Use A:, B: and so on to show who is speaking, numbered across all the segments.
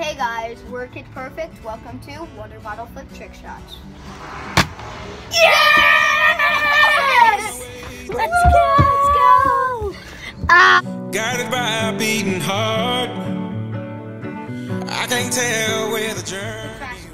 A: Hey guys, we're Kid Perfect. Welcome to Water Bottle Flip Trick Shots. Yes! Let's go! Let's go! Ah!
B: Guided by a beating heart. I can't tell where the journey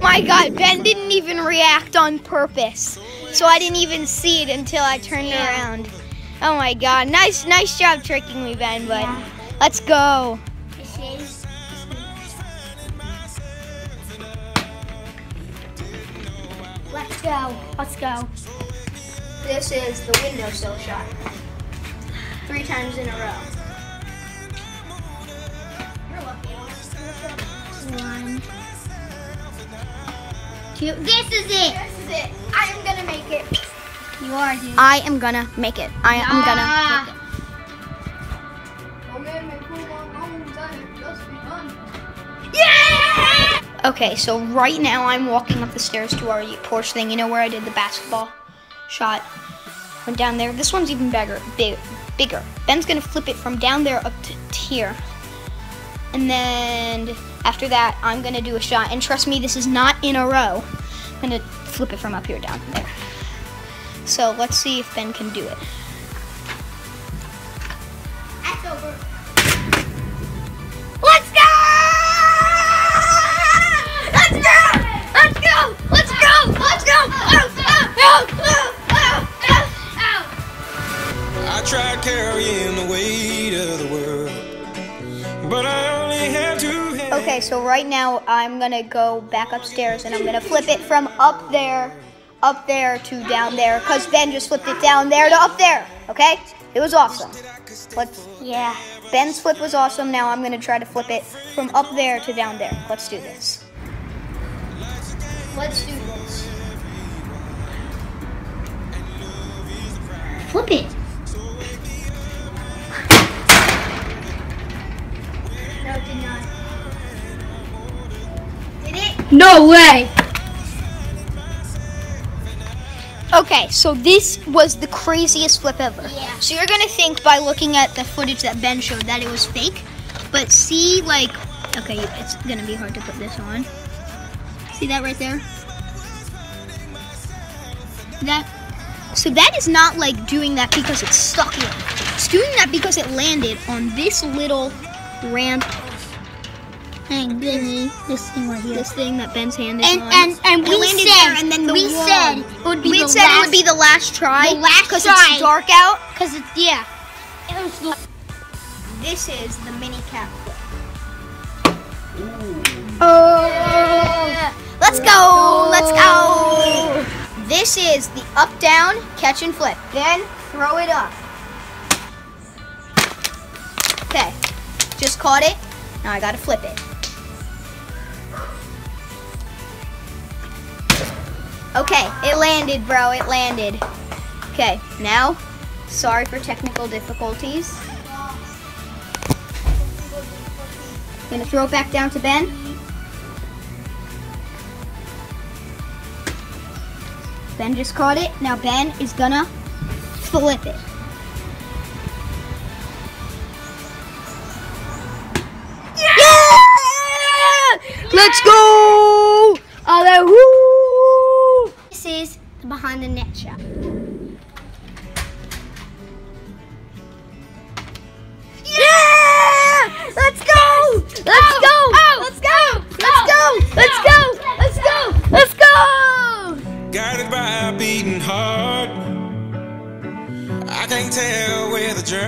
B: my
A: god, Ben didn't even react on purpose. So I didn't even see it until I turned around. Oh my god, nice nice job tricking me, Ben, but let's go. Let's go. Let's go. This is the windowsill shot. Three times in a row. You're lucky. One.
C: Two. This is it.
A: This is it. I am gonna make it.
C: You are, dude.
A: I am gonna make it. I am gonna make it. Oh, okay, so right now I'm walking up the stairs to our porch thing. You know where I did the basketball shot? Went down there. This one's even bigger. Big, bigger. Ben's gonna flip it from down there up to, to here. And then after that, I'm gonna do a shot. And trust me, this is not in a row. I'm gonna flip it from up here down there. So let's see if Ben can do it.
C: That's over.
A: Let's go! Let's go! Let's go! Let's go! Let's go! Oh, oh, oh.
B: I tried carrying the weight of the world, but I
A: Okay, so right now I'm gonna go back upstairs and I'm gonna flip it from up there, up there to down there, cause Ben just flipped it down there to up there. Okay, it was awesome. Let's, yeah, Ben's flip was awesome. Now I'm gonna try to flip it from up there to down there. Let's do this. Let's do this.
C: Flip it.
A: No, it did not.
C: No way.
A: Okay, so this was the craziest flip ever.
C: Yeah.
A: So you're gonna think by looking at the footage that Ben showed that it was fake, but see, like, okay, it's gonna be hard to put this on. See that right there? That. So that is not like doing that because it's stuck in. It's doing that because it landed on this little ramp,
C: Hang, Benny. This thing right here.
A: this thing that Ben's hand is
C: And
A: on.
C: and and we said
A: there, and then the
C: we
A: wall.
C: said it would be
A: we
C: the
A: said
C: last,
A: it would be the last try.
C: the last
A: because it's dark out.
C: because it's yeah. It was the,
A: This is the mini cat flip. Oh! Let's go! Let's go! This is the up down catch and flip. Then throw it up. Okay, just caught it. Now I gotta flip it. Okay, it landed, bro. It landed. Okay, now, sorry for technical difficulties. Gonna throw it back down to Ben. Ben just caught it. Now Ben is gonna flip it. Yeah! Let's go! Woo!
C: Is the behind the net shot.